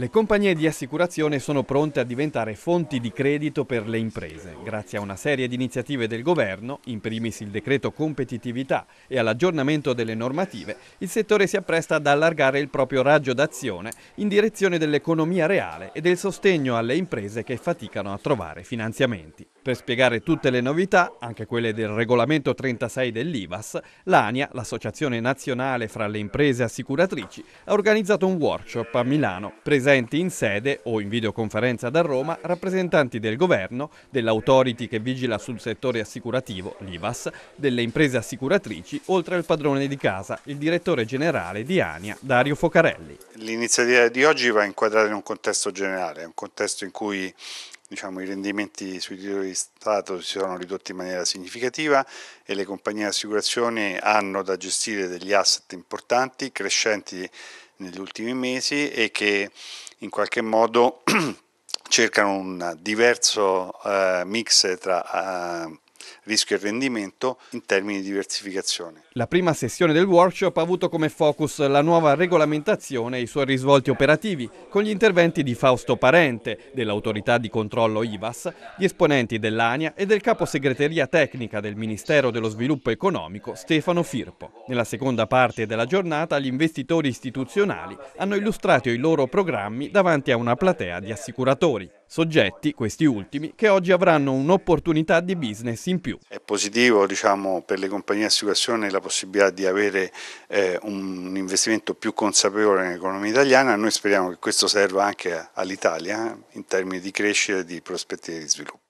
Le compagnie di assicurazione sono pronte a diventare fonti di credito per le imprese. Grazie a una serie di iniziative del governo, in primis il decreto competitività e all'aggiornamento delle normative, il settore si appresta ad allargare il proprio raggio d'azione in direzione dell'economia reale e del sostegno alle imprese che faticano a trovare finanziamenti. Per spiegare tutte le novità, anche quelle del regolamento 36 dell'IVAS, l'ANIA, l'Associazione Nazionale fra le Imprese Assicuratrici, ha organizzato un workshop a Milano, presenti in sede o in videoconferenza da Roma rappresentanti del governo, dell'autority che vigila sul settore assicurativo, l'IVAS, delle imprese assicuratrici, oltre al padrone di casa, il direttore generale di ANIA, Dario Focarelli. L'iniziativa di oggi va inquadrata in un contesto generale, un contesto in cui diciamo, i rendimenti sui titoli di Stato si sono ridotti in maniera significativa e le compagnie di assicurazione hanno da gestire degli asset importanti, crescenti negli ultimi mesi e che in qualche modo cercano un diverso uh, mix tra uh, rischio e rendimento in termini di diversificazione. La prima sessione del workshop ha avuto come focus la nuova regolamentazione e i suoi risvolti operativi, con gli interventi di Fausto Parente, dell'autorità di controllo IVAS, di esponenti dell'ANIA e del capo segreteria tecnica del Ministero dello Sviluppo Economico, Stefano Firpo. Nella seconda parte della giornata gli investitori istituzionali hanno illustrato i loro programmi davanti a una platea di assicuratori. Soggetti, questi ultimi, che oggi avranno un'opportunità di business in più. È positivo diciamo, per le compagnie di assicurazione la possibilità di avere eh, un investimento più consapevole nell'economia italiana, noi speriamo che questo serva anche all'Italia eh, in termini di crescita e di prospettive di sviluppo.